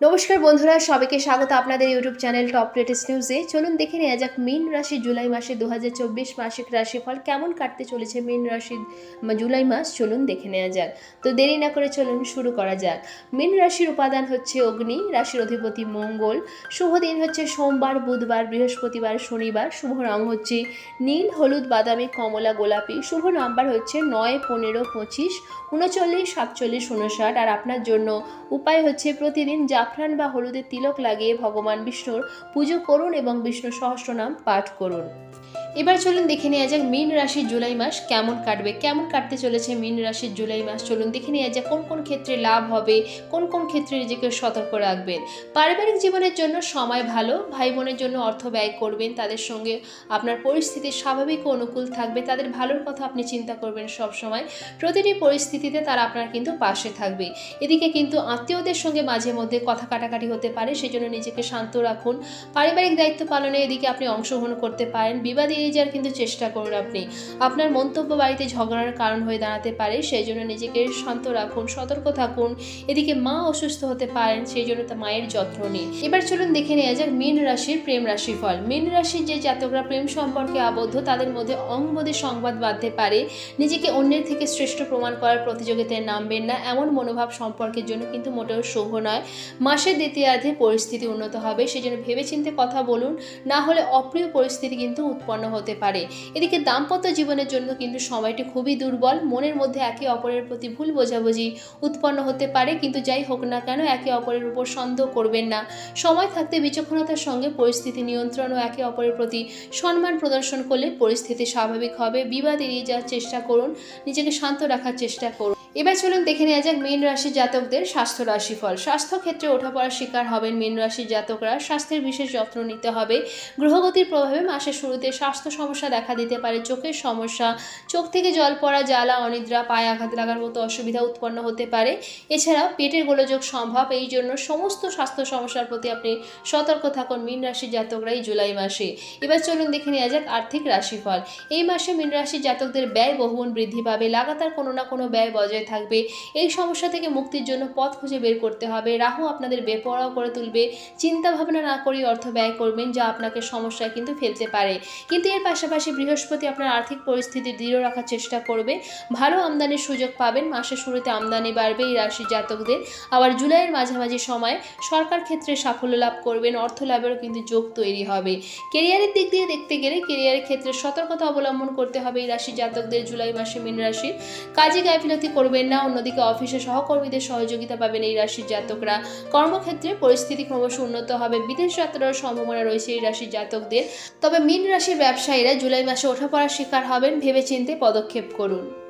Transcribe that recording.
নমস্কার বন্ধুরা, সবাইকে স্বাগত আপনাদের ইউটিউব চ্যানেল টপ লেটেস্ট নিউজে। চলুন দেখে নেওয়া যাক, মীন রাশি জুলাই মাসে দু হাজার চব্বিশ মাসিক রাশিফল কেমন কাটতে চলেছে মীন রাশি জুলাই মাস? চলুন দেখে নেওয়া যাক। তো দেরি না করে চলুন শুরু করা যাক। মীন রাশির উপাদান হচ্ছে অগ্নি, রাশির অধিপতি মঙ্গল। শুভ দিন হচ্ছে সোমবার, বুধবার, বৃহস্পতিবার, শনিবার। শুভ রং হচ্ছে নীল, হলুদ, বাদামি, কমলা, গোলাপি। শুভ নাম্বার হচ্ছে নয়, পনেরো, পঁচিশ, উনচল্লিশ, সাতচল্লিশ, উনষাট। আর আপনার জন্য উপায় হচ্ছে প্রতিদিন জাফরান বা হলুদের তিলক লাগিয়ে ভগবান বিষ্ণুর পুজো করুন এবং বিষ্ণু সহস্রনাম পাঠ করুন। এবার চলুন দেখে নেওয়া যাক মীন রাশির জুলাই মাস কেমন কাটবে। কেমন কাটতে চলেছে মীন রাশির জুলাই মাস? চলুন দেখে নেওয়া যাক কোন কোন ক্ষেত্রে লাভ হবে, কোন কোন ক্ষেত্রে নিজেকে সতর্ক রাখবেন। পারিবারিক জীবনের জন্য সময় ভালো ভাই বোনের জন্য অর্থ ব্যয় করবেন, তাদের সঙ্গে আপনার পরিস্থিতি স্বাভাবিক অনুকূল থাকবে, তাদের ভালোর কথা আপনি চিন্তা করবেন সব সময় প্রতিটি পরিস্থিতিতে তারা আপনার কিন্তু পাশে থাকবে। এদিকে কিন্তু আত্মীয়দের সঙ্গে মাঝে মধ্যে কথা কাটাকাটি হতে পারে, সেজন্য নিজেকে শান্ত রাখুন। পারিবারিক দায়িত্ব পালনে এদিকে আপনি অংশগ্রহণ করতে পারেন, বিবাদ এড়িয়ে যাওয়ার কিন্তু চেষ্টা করুন আপনি। আপনার মন্তব্য বাড়িতে ঝগড়ার কারণ হয়ে দাঁড়াতে পারে সেই জন্য নিজেকে শান্ত রাখুন, সতর্ক থাকুন। এদিকে মা অসুস্থ হতে পারেন সেই জন্য তা মায়ের যত্ন নিন। এবার চলুন দেখে নেওয়া যাক মীন রাশির প্রেম রাশি ফল মীন রাশির যে জাতকরা প্রেম সম্পর্কে আবদ্ধ, তাদের মধ্যে অঙ্গবোধে সংবাদ বাঁধতে পারে। নিজেকে অন্যের থেকে শ্রেষ্ঠ প্রমাণ করার প্রতিযোগিতায় নামবেন না। এমন মনোভাব সম্পর্কের জন্য কিন্তু মোটেও শুভ নয়। মাসের দ্বিতীয়ার্ধে পরিস্থিতি উন্নত হবে সেজন্য ভেবেচিন্তে কথা বলুন। না হলে অপ্রিয় পরিস্থিতি কিন্তু উৎপন্ন হতে পারে। এদিকে দাম্পত্য জীবনের জন্য কিন্তু সময়টি খুবই দুর্বল। মনের মধ্যে একে অপরের প্রতি ভুল বোঝাবুঝি উৎপন্ন হতে পারে, কিন্তু যাই হোক না কেন একে অপরের উপর সন্দেহ করবেন না। সময় থাকতে বিচক্ষণতার সঙ্গে পরিস্থিতি নিয়ন্ত্রণ ও একে অপরের প্রতি সম্মান প্রদর্শন করলে পরিস্থিতি স্বাভাবিক হবে। বিবাদ এড়িয়ে যাওয়ার চেষ্টা করুন। নিজেকে শান্ত রাখার চেষ্টা করুন। এবার চলুন দেখে নেওয়া যাক মীন রাশির জাতকদের স্বাস্থ্য রাশিফল। স্বাস্থ্য ক্ষেত্রে ওঠাপড়ার শিকার হবেন মীন রাশির জাতকরা। স্বাস্থ্যের বিশেষ যত্ন নিতে হবে। গ্রহগতির প্রভাবে মাসের শুরুতে স্বাস্থ্য সমস্যা দেখা দিতে পারে। চোখের সমস্যা, চোখ থেকে জল পড়া, জ্বালা, অনিদ্রা, পায়ে আঘাত লাগার মতো অসুবিধা উৎপন্ন হতে পারে। এছাড়াও পেটের গোলযোগ সম্ভব। এই জন্য সমস্ত স্বাস্থ্য সমস্যার প্রতি আপনি সতর্ক থাকুন মীন রাশির জাতকরা এই জুলাই মাসে। এবার চলুন দেখে নেওয়া যাক আর্থিক রাশিফল। এই মাসে মীন রাশির জাতকদের ব্যয় বহুগুণ বৃদ্ধি পাবে। লাগাতার কোনো না কোনো ব্যয় বজায় থাকবে। এই সমস্যা থেকে মুক্তির জন্য পথ খুঁজে বের করতে হবে। রাহু আপনাদের বেপরোয়া করে তুলবে। চিন্তা ভাবনা না করে অর্থ ব্যয় করবেন, যা আপনাকে সমস্যায় কিন্তু ফেলতে পারে। কিন্তু এর পাশাপাশি বৃহস্পতি আপনার আর্থিক পরিস্থিতি দৃঢ় রাখার চেষ্টা করবে। ভালো আমদানির সুযোগ পাবেন। মাসের শুরুতে আমদানি বাড়বে এই রাশির জাতকদের। আবার জুলাইয়ের মাঝামাঝি সময় সরকার ক্ষেত্রে সাফল্য লাভ করবেন। অর্থ লাভেরও কিন্তু যোগ তৈরি হবে। কেরিয়ারের দিক দিয়ে দেখতে গেলে কেরিয়ারের ক্ষেত্রে সতর্কতা অবলম্বন করতে হবে এই রাশির জাতকদের জুলাই মাসে মীন রাশির। কাজে গাফিলতি করবেন না। অন্যদিকে অফিসে সহকর্মীদের সহযোগিতা পাবেন এই রাশির জাতকরা। কর্মক্ষেত্রে পরিস্থিতি ক্রমশ উন্নত হবে। বিদেশ যাত্রার সম্ভাবনা রয়েছে এই রাশির জাতকদের। তবে মিন রাশির ব্যবসায়ীরা জুলাই মাসে ওঠাপড়ার শিকার হবেন। ভেবেচিন্তে পদক্ষেপ করুন।